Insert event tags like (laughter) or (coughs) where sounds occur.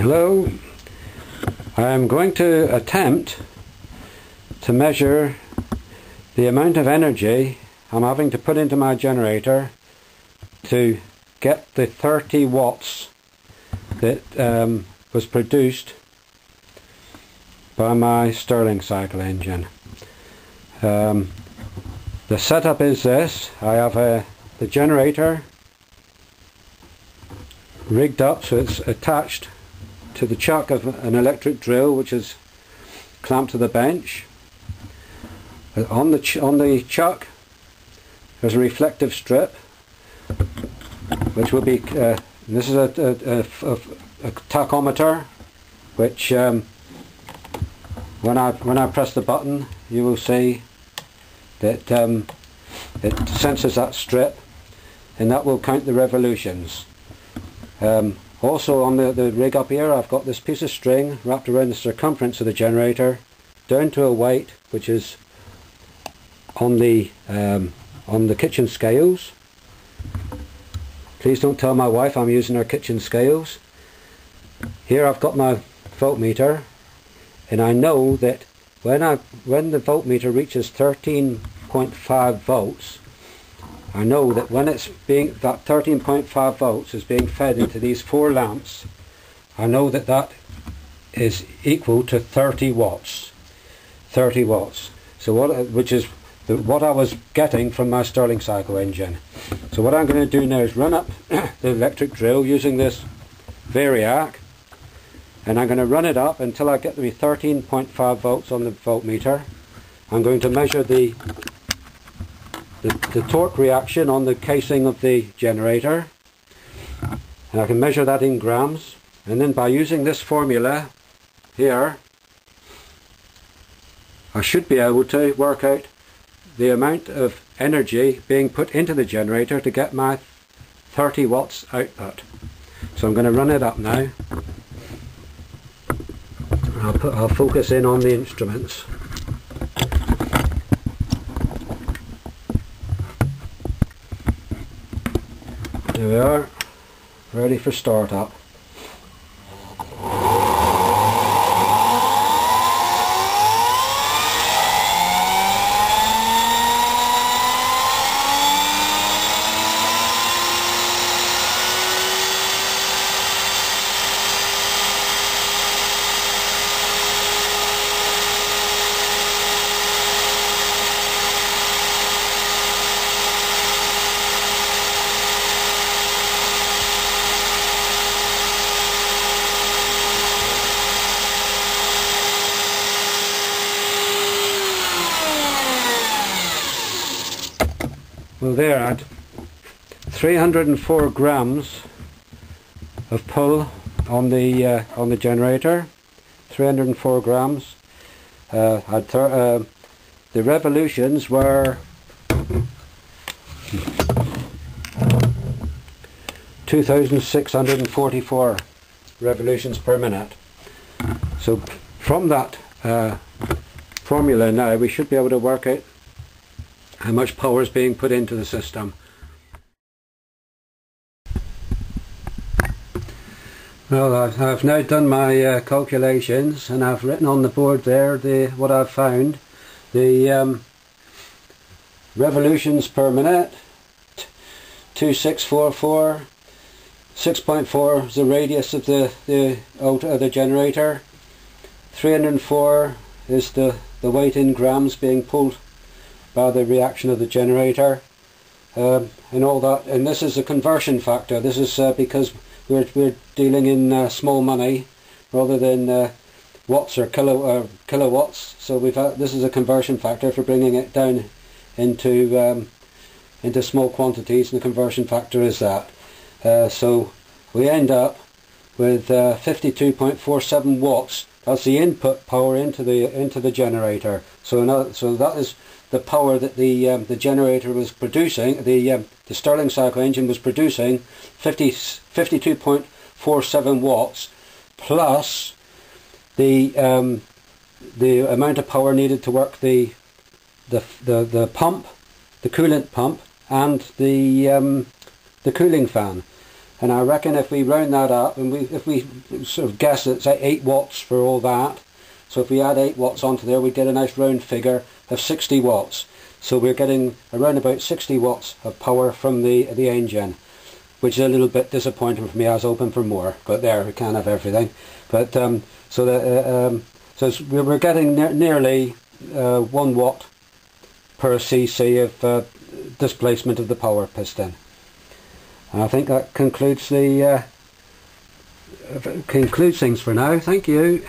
Hello. I'm going to attempt to measure the amount of energy I'm having to put into my generator to get the 30 watts that um, was produced by my Stirling cycle engine. Um, the setup is this. I have a, the generator rigged up so it's attached to the chuck of an electric drill which is clamped to the bench. On the, on the chuck there's a reflective strip which will be, uh, this is a, a, a, a tachometer which um, when I when I press the button you will see that um, it senses that strip and that will count the revolutions. Um, also on the, the rig up here I've got this piece of string wrapped around the circumference of the generator down to a weight which is on the um, on the kitchen scales. Please don't tell my wife I'm using her kitchen scales. Here I've got my voltmeter and I know that when I when the voltmeter reaches 13.5 volts I know that when it's being that 13.5 volts is being fed into these four lamps I know that that is equal to 30 watts 30 watts. So what which is the, what I was getting from my Stirling cycle engine. So what I'm going to do now is run up (coughs) the electric drill using this Variac and I'm going to run it up until I get to be 13.5 volts on the voltmeter. I'm going to measure the the, torque reaction on the casing of the generator and I can measure that in grams and then by using this formula here I should be able to work out the amount of energy being put into the generator to get my 30 watts output. So I'm going to run it up now. I'll, put, I'll focus in on the instruments. There we are, ready for startup. Well there had 304 grams of pull on the uh, on the generator. 304 grams uh, had uh, the revolutions were 2644 revolutions per minute. So from that uh, formula now we should be able to work out how much power is being put into the system. Well, I've, I've now done my uh, calculations and I've written on the board there the what I've found. The um, revolutions per minute, 2644, 6.4 is the radius of the, the, of the generator, 304 is the, the weight in grams being pulled by the reaction of the generator. Um, and all that and this is a conversion factor. This is uh, because we're, we're dealing in uh, small money rather than uh, watts or kilo uh, kilowatts. So we've had, this is a conversion factor for bringing it down into um, into small quantities and the conversion factor is that. Uh, so we end up with uh, 52.47 watts that's the input power into the into the generator. So so that is the power that the um, the generator was producing, the um, the Stirling cycle engine was producing 50, 52.47 watts plus the um, the amount of power needed to work the the the, the pump, the coolant pump, and the um, the cooling fan. And I reckon if we round that up, and we if we sort of guess it's at 8 watts for all that, so if we add 8 watts onto there, we get a nice round figure of 60 watts. So we're getting around about 60 watts of power from the, the engine, which is a little bit disappointing for me. I was hoping for more, but there, we can't have everything. But um, so the, uh, um, so we're getting ne nearly uh, 1 watt per cc of uh, displacement of the power piston. And I think that concludes the uh, concludes things for now. Thank you.